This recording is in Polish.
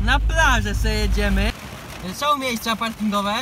na plażę sobie jedziemy. Są miejsca parkingowe,